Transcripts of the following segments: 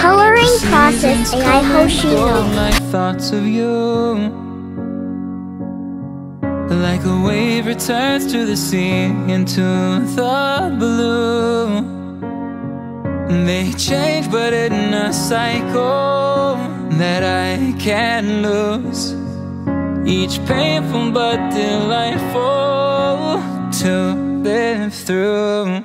Coloring process AI Hoshino. My thoughts of you. Like a wave returns to the sea Into the blue. They change but in a cycle That I can't lose. Each painful but delightful To live through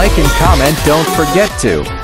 Like and comment don't forget to.